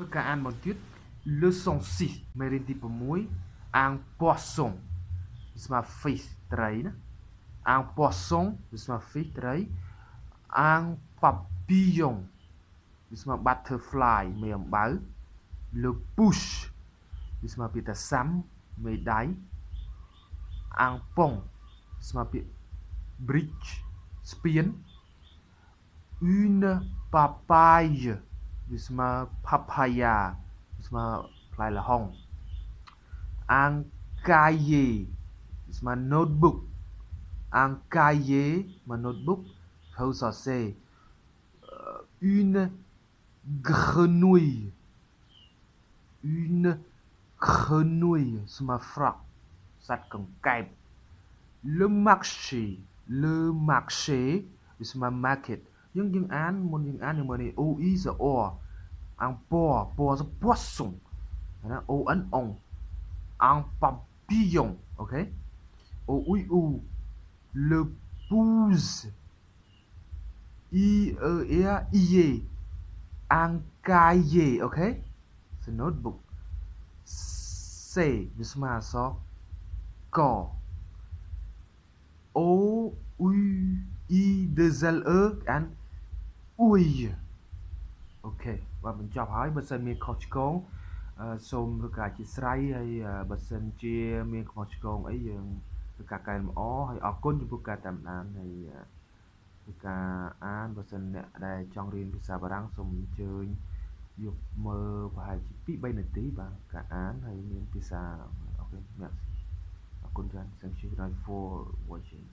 ធ្វើការអានមកទៀត leçon 6មេរៀនទី6អាង poisson ស្មើ fish ត្រីណាអាង poisson វាស្មើ fish ត្រីអាង papillon វាស្មើ butterfly មេអំបៅ le push វាស្មើពាក្យថាសាំមេដៃអាងប៉ុងស្មើពាក្យ bridge ស្ពាន une papaye វាស្មើ papaya វាស្មើផ្លែល្ហុងអាងកាយេវាស្មើ notebook អាងកាយេមក notebook ហៅសរសេរ une grenouille une grenouille ស្មើ frog សត្វកង្កែប le marché le marché វាស្មើ market យើងយើងអានមុនយើងអានយើងមើលនេះ OE សអអាំងពណ៌ពណ៌សពស់សុងណា ON អងអាំងប៉ាពីយ៉ុងអូខេ OUI OU le pouce I E E I E អាំងកាយេអូខេ the notebook សេវាស្មើអក្សរក O U I D Z L E and អ៊ុយអូខេបាទបញ្ចប់ហើយបើសិនមានខុសឆ្គងសូមធ្វើការអធិស្ឋានហើយបើសិនជាមានខុសឆ្គងអីយើងធ្វើការកែលម្អហើយអរគុណចំពោះការតាមដានហើយធ្វើការអានបើសិនអ្នកដែលចង់រៀនភាសាបារាំងសូមអញ្ជើញយកមើលប្រហែលជា2 3នាទីបាទការអានហើយមានភាសាអូខេ merci អរគុណច្រើន thank you guys for watching